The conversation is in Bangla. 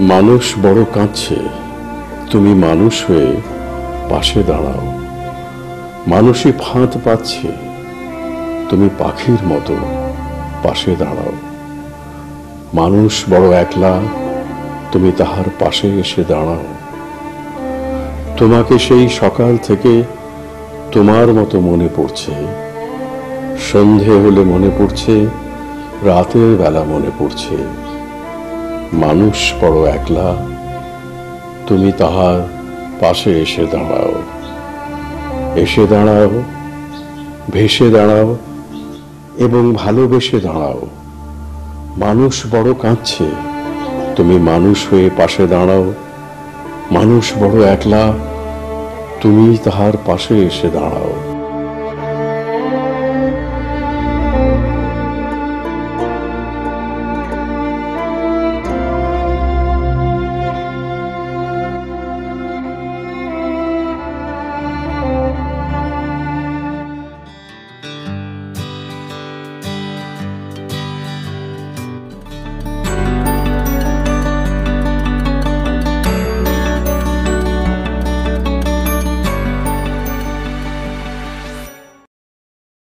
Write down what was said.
মানুষ বড় কাঁদছে। তুমি মানুষ হয়ে পাশে দাঁড়াও। মানুষই ফাঁদ পাচ্ছে। তুমি পাখির মতো পাশে দাঁড়াও। মানুষ বড় একলা, তুমি তাহার পাশে এসে দাঁড়াও। তোমাকে সেই সকাল থেকে তোমার মতো মনে পড়ছে। সন্ধে হলে মনে পড়ছে, রাতের বেলা মনে পড়ছে। মানুষ বড় একলা, তুমি তাহার পাশে এসে দাঁড়াও। এসে দাঁড়াও, ভেসে দাঁড়াও এবং ভালোবেসে দাঁড়াও। মানুষ বড় কাঁদছে, তুমি মানুষ হয়ে পাশে দাঁড়াও। মানুষ বড় একলা, তুমি তাহার পাশে এসে দাঁড়াও।